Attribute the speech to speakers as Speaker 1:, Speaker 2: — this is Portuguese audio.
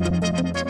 Speaker 1: Música